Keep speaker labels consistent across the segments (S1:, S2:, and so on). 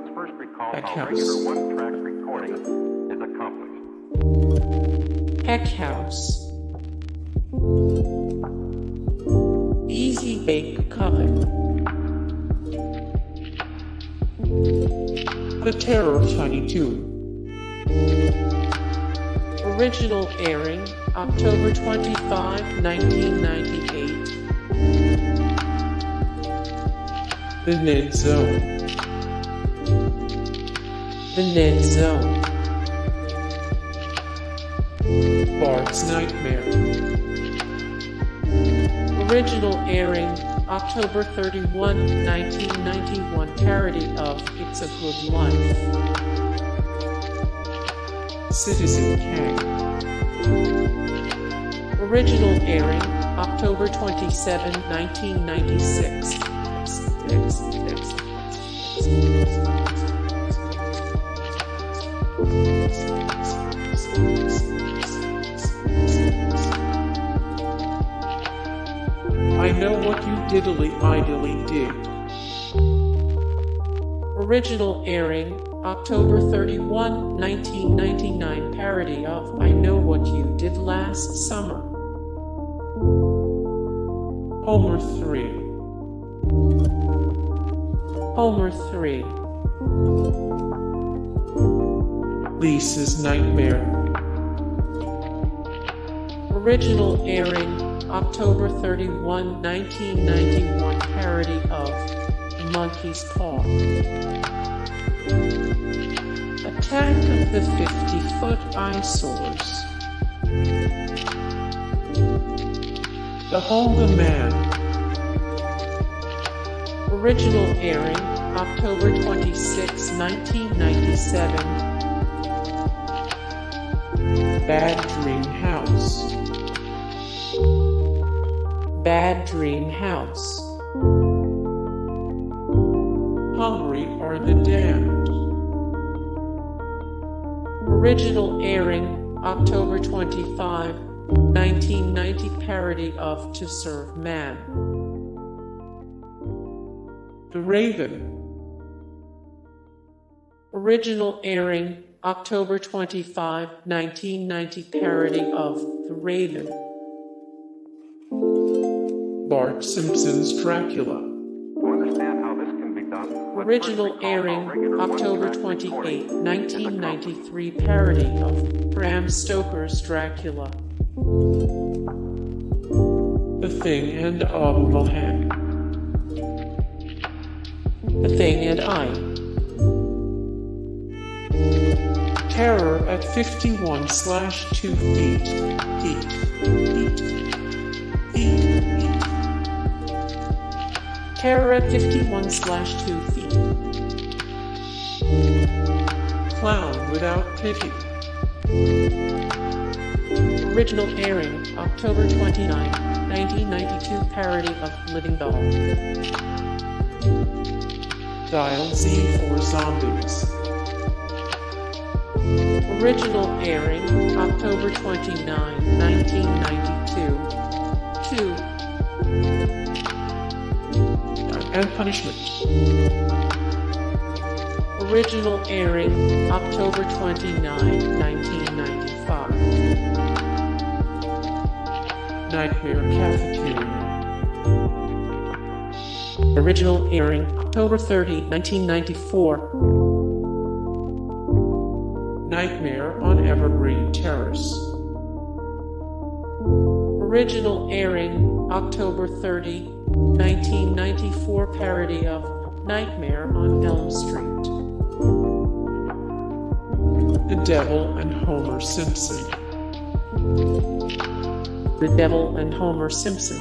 S1: Let's first recall
S2: Heck
S1: how
S2: house.
S1: regular one-track recording is accomplished.
S2: Heck House. Easy Bake Coven. The Terror of Tiny Toon. Original airing October 25, 1998. The Ned Zone. The Ned Zone. Bart's Nightmare. Original airing October 31, 1991 parody of It's a Good Life. Citizen Kang. Original airing October 27, 1996. I know what you diddly idly did. Original airing October 31, 1999 parody of I Know What You Did Last Summer. Homer 3. Homer 3. Lisa's Nightmare. Original airing October 31, 1991 parody of Monkey's Paw. Attack of the 50 foot eyesores. The Homega Man. Original airing October 26, 1997. Bad Dream House. Bad Dream House. Hungry are the damned. Original airing October 25, 1990 parody of To Serve Man. The Raven. Original airing October 25, 1990 parody of The Raven. Bart Simpson's Dracula.
S1: To understand how this can be done,
S2: Original
S1: first recall how
S2: airing October
S1: one-track
S2: 28,
S1: recording is
S2: 1993 parody of Bram Stoker's Dracula. The Thing and Mohan. The Thing and I. Terror at 51 slash 2 feet. Feet. Feet. Feet. Feet. 51 slash 2 feet. Clown without pity. Original airing October 29, 1992 parody of Living Doll. Dial Z for Zombies. Original airing October 29, 1992. 2. And Punishment. Original airing October 29, 1995. Nightmare Cafeteria. Original airing October 30, 1994. Nightmare on Evergreen Terrace. Original airing October 30, 1994 parody of Nightmare on Elm Street. The Devil and Homer Simpson. The Devil and Homer Simpson.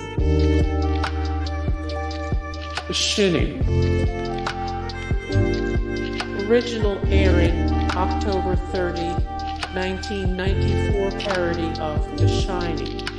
S2: The Shinning. Original airing October 30, 1994 parody of The Shining.